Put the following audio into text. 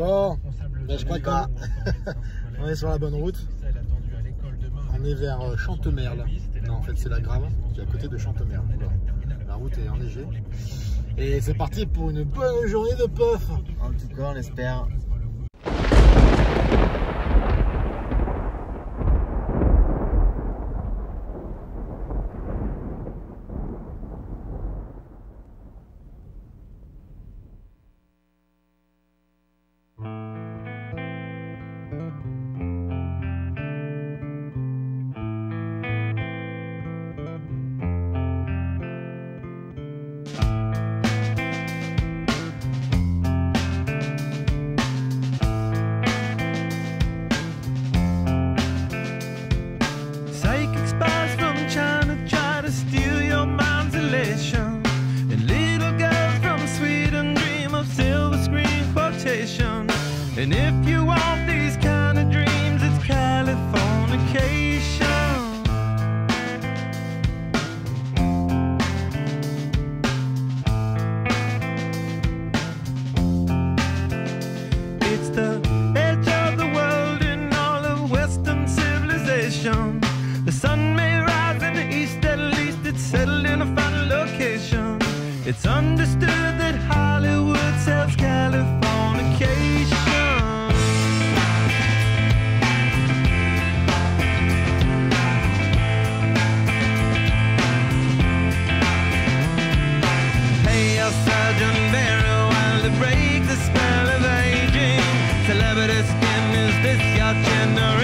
Bon, ben, je crois qu'on on est sur la bonne route. On est vers euh, Chantemerle. Non, en fait, c'est la Grave, qui est à côté de Chantemerle. La route est enneigée. Et c'est parti pour une bonne journée de puff. En tout cas, on espère And if you want these kind of dreams, it's Californication. It's the edge of the world in all of Western civilization. The sun may rise in the east, at least it's settled in a final location. It's understood Celebrity skin, is this your chin